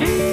I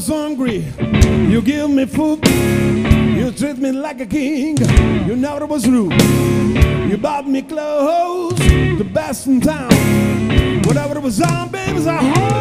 was hungry, you give me food. You treat me like a king. You never was rude. You bought me clothes, the best in town. Whatever was on, babies, I always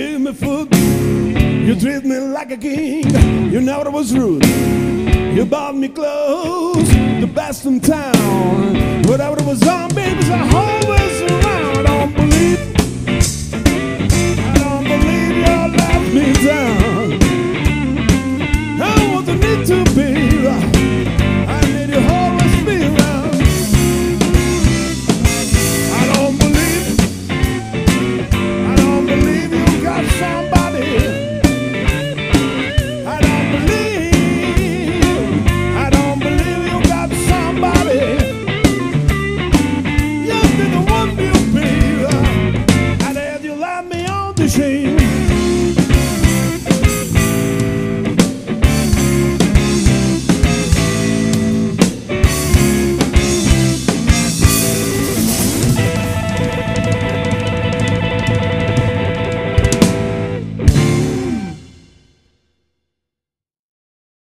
give me food, you treat me like a king, you never was rude. You bought me clothes, the best in town. Whatever was on, babies,